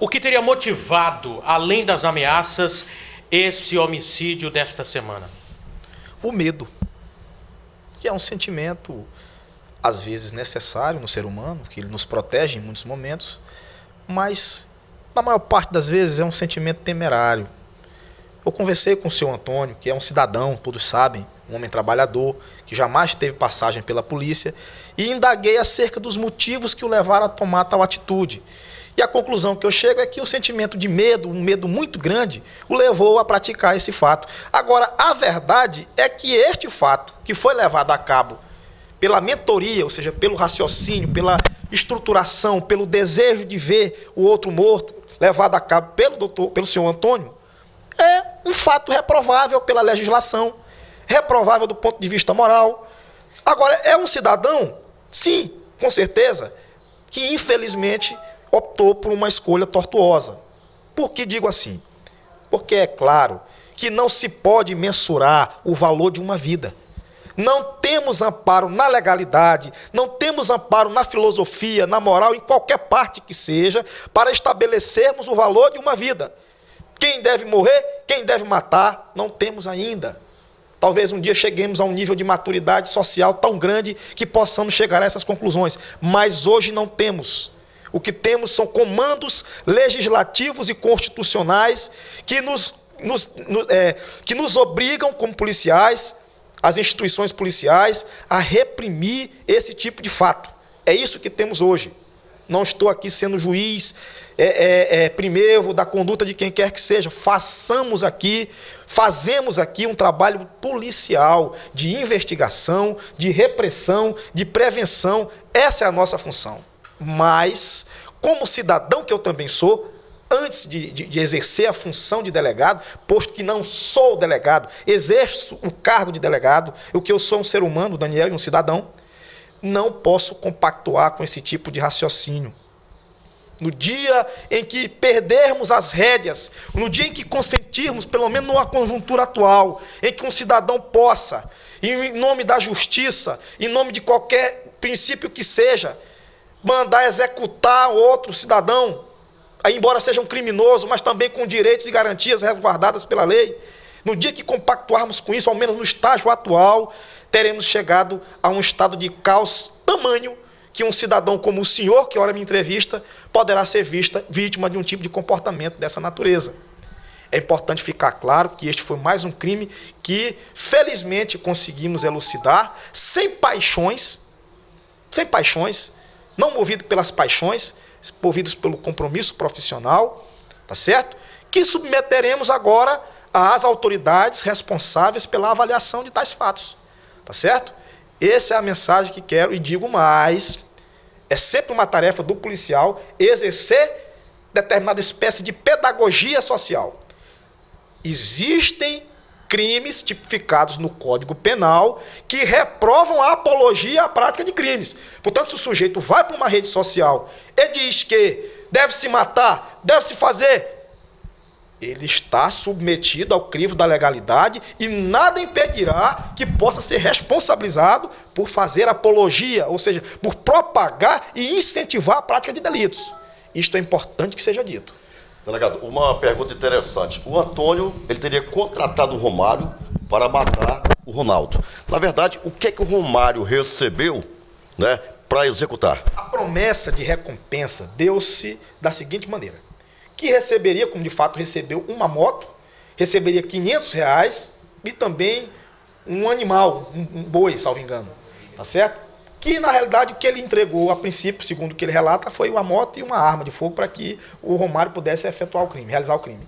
O que teria motivado, além das ameaças, esse homicídio desta semana? O medo, que é um sentimento, às vezes, necessário no ser humano, que ele nos protege em muitos momentos, mas, na maior parte das vezes, é um sentimento temerário. Eu conversei com o seu Antônio, que é um cidadão, todos sabem, um homem trabalhador, que jamais teve passagem pela polícia, e indaguei acerca dos motivos que o levaram a tomar tal atitude. E a conclusão que eu chego é que o sentimento de medo, um medo muito grande, o levou a praticar esse fato. Agora, a verdade é que este fato, que foi levado a cabo pela mentoria, ou seja, pelo raciocínio, pela estruturação, pelo desejo de ver o outro morto, levado a cabo pelo doutor, pelo senhor Antônio, é um fato reprovável pela legislação, reprovável do ponto de vista moral. Agora, é um cidadão, sim, com certeza, que infelizmente optou por uma escolha tortuosa. Por que digo assim? Porque é claro que não se pode mensurar o valor de uma vida. Não temos amparo na legalidade, não temos amparo na filosofia, na moral, em qualquer parte que seja, para estabelecermos o valor de uma vida. Quem deve morrer, quem deve matar, não temos ainda. Talvez um dia cheguemos a um nível de maturidade social tão grande que possamos chegar a essas conclusões, mas hoje não temos. O que temos são comandos legislativos e constitucionais que nos, nos, é, que nos obrigam, como policiais, as instituições policiais, a reprimir esse tipo de fato. É isso que temos hoje. Não estou aqui sendo juiz é, é, é, primeiro da conduta de quem quer que seja. Façamos aqui, fazemos aqui um trabalho policial de investigação, de repressão, de prevenção. Essa é a nossa função mas, como cidadão que eu também sou, antes de, de, de, exercer a função de delegado, posto que não sou delegado, exerço o cargo de delegado, o que eu sou um ser humano, Daniel, e um cidadão, não posso compactuar com esse tipo de raciocínio. No dia em que perdermos as rédeas, no dia em que consentirmos, pelo menos numa conjuntura atual, em que um cidadão possa, em nome da justiça, em nome de qualquer princípio que seja, mandar executar outro cidadão, embora seja um criminoso, mas também com direitos e garantias resguardadas pela lei. No dia que compactuarmos com isso, ao menos no estágio atual, teremos chegado a um estado de caos tamanho que um cidadão como o senhor, que ora me entrevista, poderá ser vista vítima de um tipo de comportamento dessa natureza. É importante ficar claro que este foi mais um crime que, felizmente, conseguimos elucidar sem paixões, sem paixões, não movido pelas paixões, movidos pelo compromisso profissional, tá certo? Que submeteremos agora às autoridades responsáveis pela avaliação de tais fatos, tá certo? Essa é a mensagem que quero e digo mais. É sempre uma tarefa do policial exercer determinada espécie de pedagogia social. Existem crimes tipificados no Código Penal que reprovam a apologia à prática de crimes. Portanto, se o sujeito vai para uma rede social e diz que deve se matar, deve se fazer, ele está submetido ao crivo da legalidade e nada impedirá que possa ser responsabilizado por fazer apologia, ou seja, por propagar e incentivar a prática de delitos. Isto é importante que seja dito. Delegado, uma pergunta interessante. O Antônio, ele teria contratado o Romário para matar o Ronaldo. Na verdade, o que é que o Romário recebeu, né, para executar? A promessa de recompensa deu-se da seguinte maneira: que receberia, como de fato recebeu, uma moto, receberia 500 reais e também um animal, um boi, salvo engano, tá certo? que na realidade o que ele entregou a princípio, segundo o que ele relata, foi uma moto e uma arma de fogo para que o Romário pudesse efetuar o crime, realizar o crime.